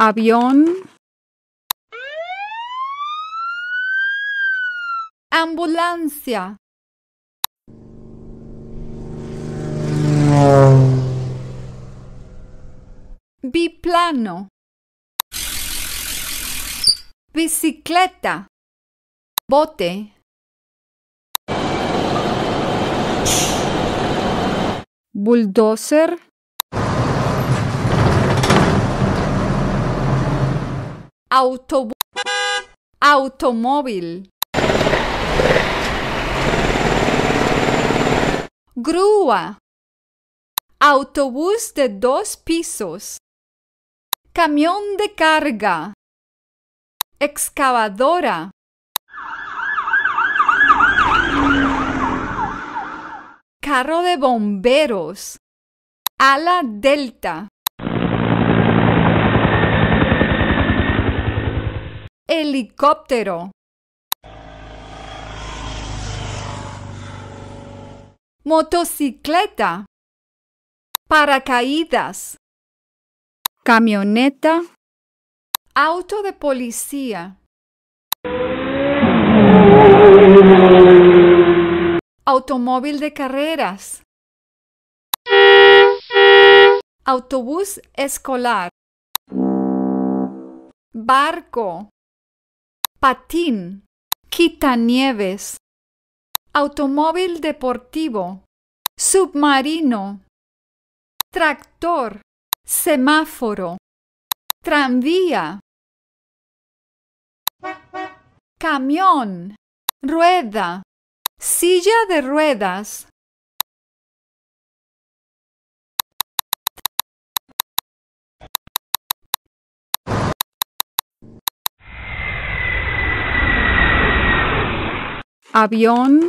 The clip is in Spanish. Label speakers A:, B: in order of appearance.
A: avión,
B: ambulancia, biplano, bicicleta, bote,
A: bulldozer,
B: autobús, automóvil, grúa, autobús de dos pisos, camión de carga, excavadora, carro de bomberos, ala delta. Helicóptero, motocicleta, paracaídas,
A: camioneta,
B: auto de policía, automóvil de carreras, autobús escolar, barco, patín, quitanieves, automóvil deportivo, submarino, tractor, semáforo, tranvía, camión, rueda, silla de ruedas,
A: avión,